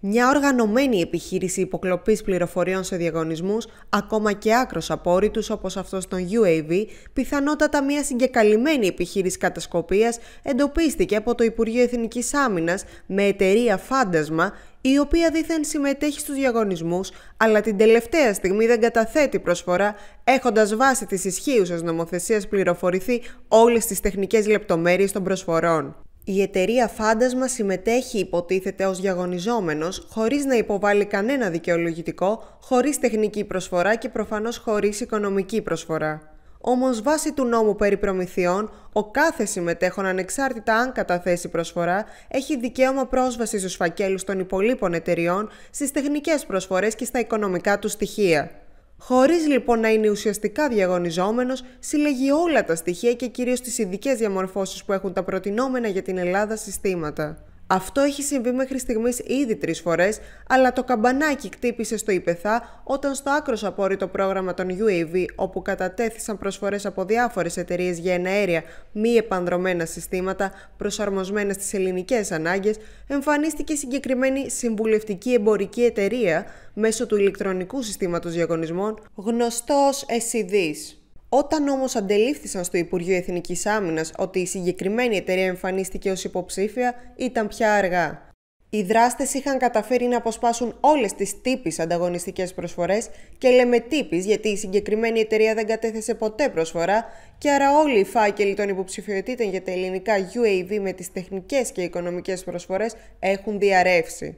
Μια οργανωμένη επιχείρηση υποκλοπής πληροφοριών σε διαγωνισμούς, ακόμα και άκρος απόρριτους όπως αυτός των UAV, πιθανότατα μια συγκεκαλυμμένη επιχείρηση κατασκοπίας εντοπίστηκε από το Υπουργείο Εθνικής Άμυνας με εταιρεία Φάντασμα, η οποία δήθεν συμμετέχει στους διαγωνισμούς, αλλά την τελευταία στιγμή δεν καταθέτει προσφορά, έχοντας βάσει της ισχύουσας νομοθεσίας πληροφορηθεί όλες τις τεχνικές λεπτομέρειες των προσφορών. Η εταιρεία Φάντασμα συμμετέχει υποτίθεται ως διαγωνιζόμενος, χωρίς να υποβάλει κανένα δικαιολογητικό, χωρίς τεχνική προσφορά και προφανώς χωρίς οικονομική προσφορά. Όμως βάσει του νόμου περί προμηθειών, ο κάθε συμμετέχον ανεξάρτητα αν καταθέσει προσφορά έχει δικαίωμα πρόσβασης στους φακέλους των υπολείπων εταιριών, στις τεχνικές προσφορές και στα οικονομικά του στοιχεία. Χωρίς λοιπόν να είναι ουσιαστικά διαγωνιζόμενος, συλλέγει όλα τα στοιχεία και κυρίως τις ειδικές διαμορφώσεις που έχουν τα προτινόμενα για την Ελλάδα συστήματα. Αυτό έχει συμβεί μέχρι στιγμής ήδη τρεις φορές, αλλά το καμπανάκι κτύπησε στο ΙΠΕΘΑ όταν στο άκρος απόρριτο πρόγραμμα των UAV, όπου κατατέθησαν προσφορές από διάφορες εταιρείες για εναέρια μη επανδρομένα συστήματα προσαρμοσμένα στις ελληνικές ανάγκες, εμφανίστηκε συγκεκριμένη συμβουλευτική εμπορική εταιρεία μέσω του ηλεκτρονικού συστήματος διαγωνισμών, γνωστός ως SEDs. Όταν όμως αντελήφθησαν στο Υπουργείο Εθνικής Άμυνας ότι η συγκεκριμένη εταιρεία εμφανίστηκε ως υποψήφια, ήταν πια αργά. Οι δράστες είχαν καταφέρει να αποσπάσουν όλες τις τύπης ανταγωνιστικές προσφορές και λέμε τύπης γιατί η συγκεκριμένη εταιρεία δεν κατέθεσε ποτέ προσφορά και άρα όλοι οι φάκελοι των υποψηφιωτήτων για τα ελληνικά UAV με τις τεχνικές και οικονομικές προσφορές έχουν διαρρεύσει.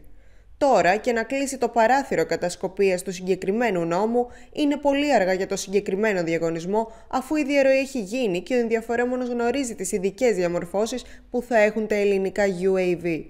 Τώρα και να κλείσει το παράθυρο κατασκοπίας του συγκεκριμένου νόμου είναι πολύ αργά για το συγκεκριμένο διαγωνισμό αφού η διαρροή έχει γίνει και ο ενδιαφερόμενος γνωρίζει τις ειδικές διαμορφώσεις που θα έχουν τα ελληνικά UAV.